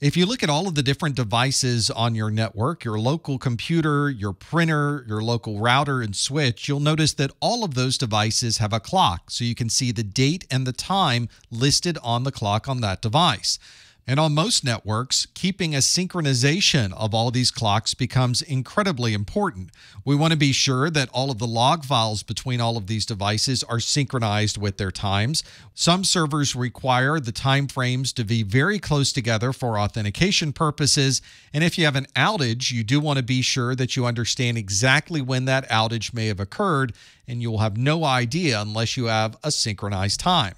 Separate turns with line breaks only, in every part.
If you look at all of the different devices on your network, your local computer, your printer, your local router and switch, you'll notice that all of those devices have a clock. So you can see the date and the time listed on the clock on that device. And on most networks, keeping a synchronization of all these clocks becomes incredibly important. We want to be sure that all of the log files between all of these devices are synchronized with their times. Some servers require the time frames to be very close together for authentication purposes. And if you have an outage, you do want to be sure that you understand exactly when that outage may have occurred, and you will have no idea unless you have a synchronized time.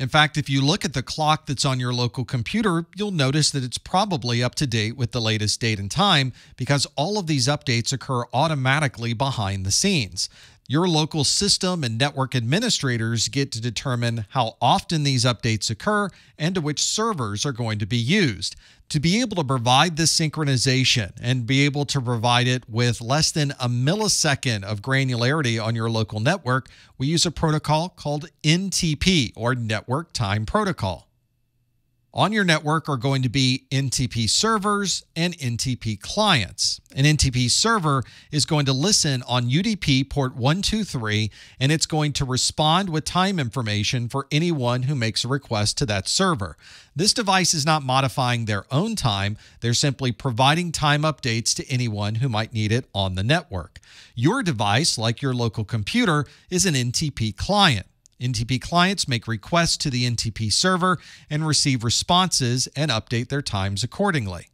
In fact, if you look at the clock that's on your local computer, you'll notice that it's probably up to date with the latest date and time because all of these updates occur automatically behind the scenes. Your local system and network administrators get to determine how often these updates occur and to which servers are going to be used. To be able to provide this synchronization and be able to provide it with less than a millisecond of granularity on your local network, we use a protocol called NTP or Network Time Protocol. On your network are going to be NTP servers and NTP clients. An NTP server is going to listen on UDP port 123 and it's going to respond with time information for anyone who makes a request to that server. This device is not modifying their own time, they're simply providing time updates to anyone who might need it on the network. Your device, like your local computer, is an NTP client. NTP clients make requests to the NTP server and receive responses and update their times accordingly.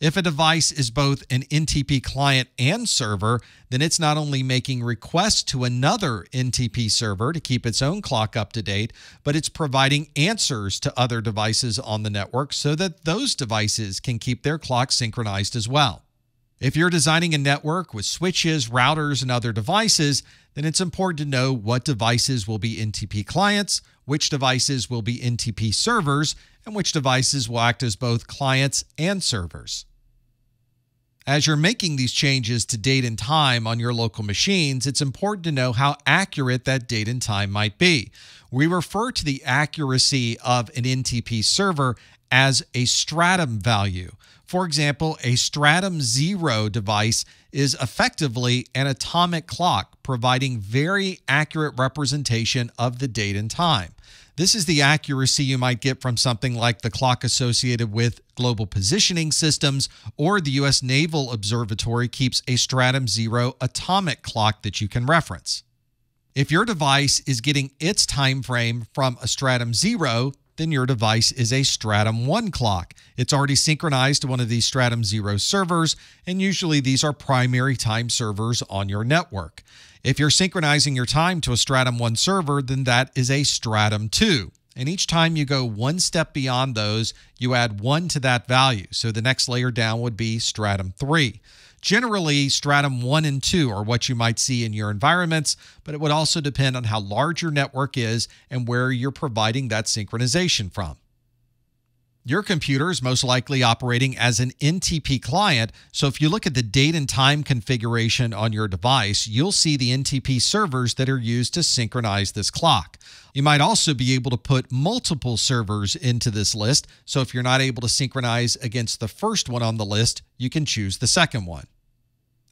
If a device is both an NTP client and server, then it's not only making requests to another NTP server to keep its own clock up to date, but it's providing answers to other devices on the network so that those devices can keep their clock synchronized as well. If you're designing a network with switches, routers, and other devices, then it's important to know what devices will be NTP clients, which devices will be NTP servers, and which devices will act as both clients and servers. As you're making these changes to date and time on your local machines, it's important to know how accurate that date and time might be. We refer to the accuracy of an NTP server as a stratum value. For example, a stratum 0 device is effectively an atomic clock, providing very accurate representation of the date and time. This is the accuracy you might get from something like the clock associated with Global Positioning Systems, or the U.S. Naval Observatory keeps a Stratum Zero atomic clock that you can reference. If your device is getting its time frame from a Stratum Zero, then your device is a Stratum 1 clock. It's already synchronized to one of these Stratum 0 servers, and usually these are primary time servers on your network. If you're synchronizing your time to a Stratum 1 server, then that is a Stratum 2. And each time you go one step beyond those, you add one to that value. So the next layer down would be Stratum 3. Generally, stratum 1 and 2 are what you might see in your environments, but it would also depend on how large your network is and where you're providing that synchronization from. Your computer is most likely operating as an NTP client, so if you look at the date and time configuration on your device, you'll see the NTP servers that are used to synchronize this clock. You might also be able to put multiple servers into this list, so if you're not able to synchronize against the first one on the list, you can choose the second one.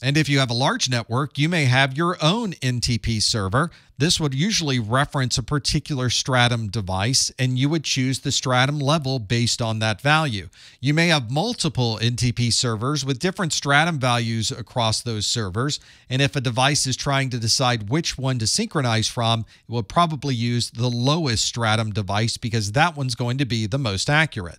And if you have a large network, you may have your own NTP server. This would usually reference a particular stratum device, and you would choose the stratum level based on that value. You may have multiple NTP servers with different stratum values across those servers, and if a device is trying to decide which one to synchronize from, it will probably use the lowest stratum device because that one's going to be the most accurate.